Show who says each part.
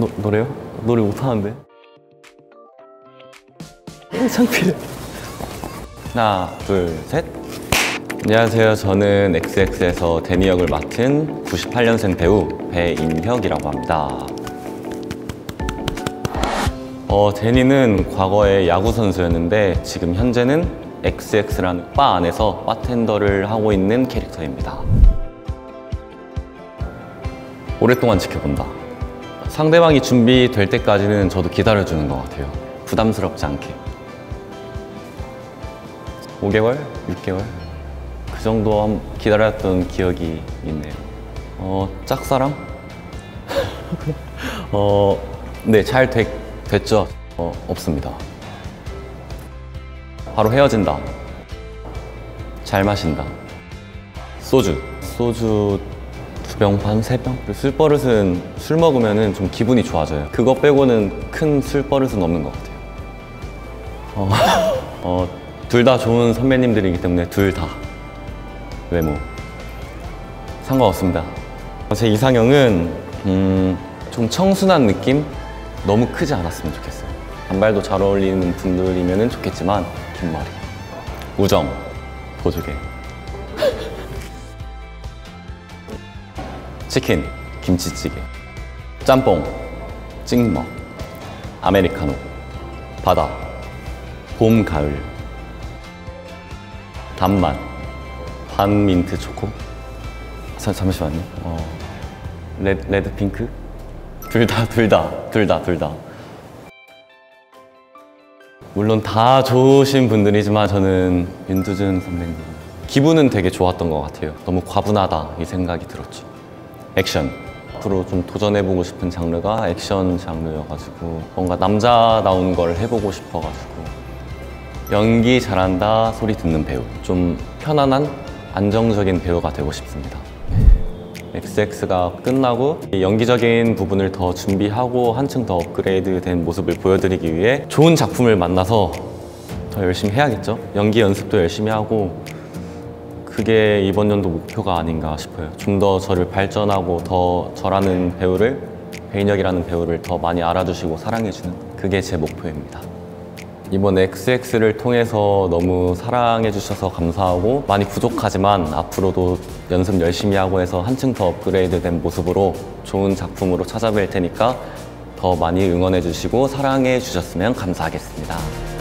Speaker 1: 노, 노래요? 노래 못하는데 이 창피해 하나 둘셋 안녕하세요 저는 XX에서 데니 역을 맡은 98년생 배우 배인혁이라고 합니다 어, 데니는 과거에 야구 선수였는데 지금 현재는 XX라는 바 안에서 바텐더를 하고 있는 캐릭터입니다. 오랫동안 지켜본다. 상대방이 준비될 때까지는 저도 기다려주는 것 같아요. 부담스럽지 않게. 5개월? 6개월? 그 정도 한- 기다렸던 기억이 있네요. 어, 짝사랑? 어, 네, 잘 됐, 됐죠? 어, 없습니다. 바로 헤어진다. 잘 마신다. 소주. 소주 두병 반, 세 병? 술 버릇은 술 먹으면은 좀 기분이 좋아져요. 그거 빼고는 큰 술 버릇은 없는 것 같아요. 어, 어, 둘 다 좋은 선배님들이기 때문에 둘 다. 외모. 상관없습니다. 제 이상형은, 음, 좀 청순한 느낌? 너무 크지 않았으면 좋겠어요. 단발도 잘 어울리는 분들이면 좋겠지만, 긴 머리. 우정. 보조개. 치킨, 김치찌개, 짬뽕, 찍먹, 아메리카노, 바다, 봄, 가을, 단맛, 반민트 초코. 자, 잠시만요. 어, red, red 핑크? 둘 다, 둘 다, 둘 다, 둘 다. 물론 다 좋으신 분들이지만 저는 윤두준 선배님 기분은 되게 좋았던 것 같아요. 너무 과분하다 이 생각이 들었죠. 액션 앞으로 좀 도전해보고 싶은 장르가 액션 장르여가지고 뭔가 남자다운 걸 해보고 싶어가지고 연기 잘한다 소리 듣는 배우 좀 편안한 안정적인 배우가 되고 싶습니다. XX가 끝나고 연기적인 부분을 더 준비하고 한층 더 업그레이드 된 모습을 보여드리기 위해 좋은 작품을 만나서 더 열심히 해야겠죠. 연기 연습도 열심히 하고 그게 이번 연도 목표가 아닌가 싶어요. 좀 더 저를 발전하고 더 저라는 배우를 배인혁이라는 배우를 더 많이 알아주시고 사랑해주는 그게 제 목표입니다. 이번 XX를 통해서 너무 사랑해주셔서 감사하고 많이 부족하지만 앞으로도 연습 열심히 하고 해서 한층 더 업그레이드된 모습으로 좋은 작품으로 찾아뵐 테니까 더 많이 응원해주시고 사랑해주셨으면 감사하겠습니다.